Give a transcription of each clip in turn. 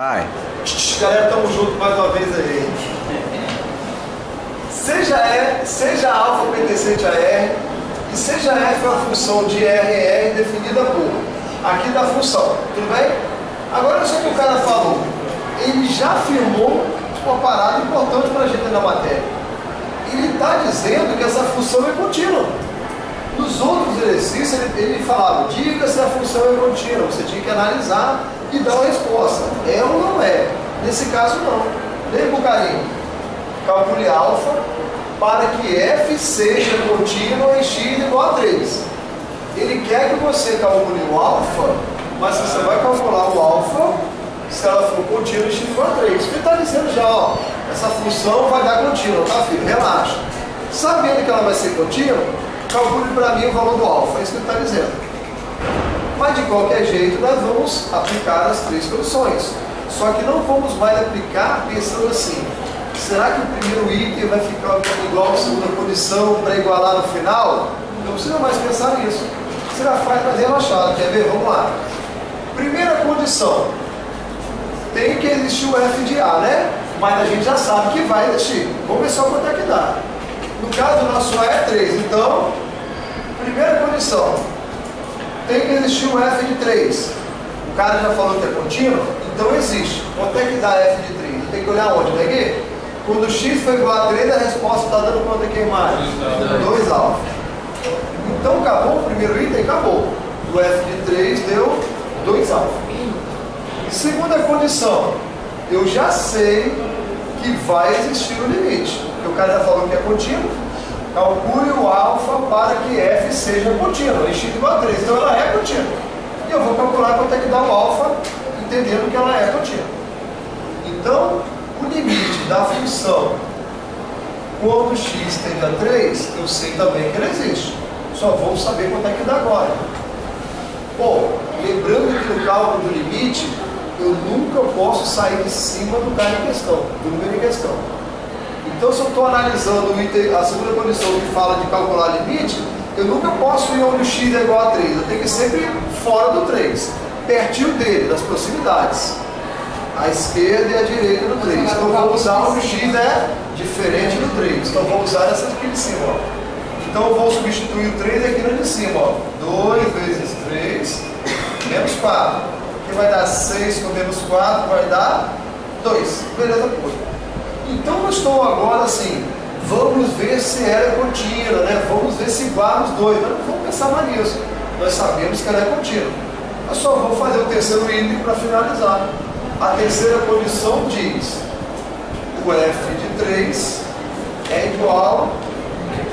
Vai. Galera, tamo junto mais uma vez aí. Seja E, seja alfa pertencente a R, e seja F uma função de RR definida por aqui da função, tudo bem? Agora só que o cara falou, ele já afirmou uma parada importante para a gente na matéria. Ele está dizendo que essa função é contínua. Nos outros exercícios ele, ele falava, diga se a função é contínua, você tinha que analisar e dar uma resposta. É ou não é? Nesse caso não. Lembra o carinho? Calcule alfa para que f seja contínua em x igual a 3. Ele quer que você calcule o alfa, mas você vai calcular o alfa se ela for contínua em x igual a 3. Ele está dizendo já, ó, essa função vai dar contínua, tá filho? Relaxa. Sabendo que ela vai ser contínua, calcule para mim o valor do alfa, é isso que ele está dizendo. Mas de qualquer jeito, nós vamos aplicar as três condições. Só que não vamos mais aplicar pensando assim, será que o primeiro item vai ficar igual à segunda condição para igualar no final? Não precisa mais pensar nisso. Você já faz mais relaxado, quer ver? Vamos lá. Primeira condição, tem que existir o f de A, né? Mas a gente já sabe que vai existir. Vamos ver só quanto é que dá. No caso, o nosso A é 3. Então, primeira condição, tem que existir o f de 3. O cara já falou que é contínuo, então existe. Quanto é que dá f de 3? Tem que olhar onde, né? Quando x for igual a 3, a resposta está dando quanto aqui mais? 2 alfa. Então acabou o primeiro item? Acabou. O f de 3 deu 2 alfa. Segunda condição, eu já sei que vai existir o limite. Porque o cara já falou que é contínuo. Calcule o alfa para que f seja contínuo, em x igual a 3. Então ela é. E eu vou calcular quanto é que dá o alfa, entendendo que ela é contínua. Então, o limite da função quando x tende a 3, eu sei também que ele existe. Só vou saber quanto é que dá agora. Bom, lembrando que no cálculo do limite, eu nunca posso sair de cima do cara em questão, do número em questão. Então, se eu estou analisando a segunda condição que fala de calcular limite, eu nunca posso ir onde o x é igual a 3. Eu tenho que ir sempre fora do 3, pertinho dele, das proximidades. A esquerda e a direita do 3. Então, eu vou usar onde o x é diferente do 3. Então, eu vou usar essa aqui de cima. Ó. Então, eu vou substituir o 3 aqui na de cima. Ó. 2 vezes 3, menos 4 que vai dar 6 com menos 4, vai dar 2. Beleza pura. Então eu estou agora assim, vamos ver se ela é contínua, né? vamos ver se iguala os dois. Não vamos pensar mais nisso. Nós sabemos que ela é contínua. Eu só vou fazer o terceiro item para finalizar. A terceira condição diz o f de 3 é igual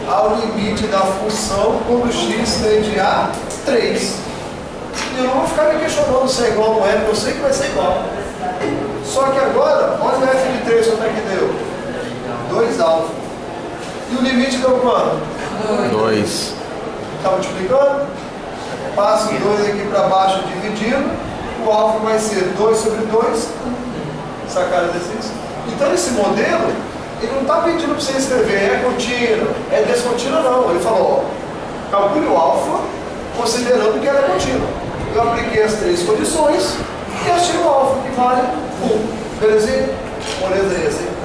ao limite da função quando x tende a 3 eu não vou ficar me questionando se é igual ou não é, eu sei que vai ser igual. Só que agora, olha o f de 3 quanto é deu? 2 alfa. O deu quanto? 2. Está multiplicando? Passo 2 aqui para baixo dividindo. O alfa vai ser 2 sobre 2. Sacaram exercício? Então esse modelo, ele não está pedindo para você escrever é contínuo, é descontínuo não. Ele falou, ó, calcule o alfa considerando que ela é contínua eu apliquei as três condições e achei o alfa que vale 1. Belezinha? Moleza esse.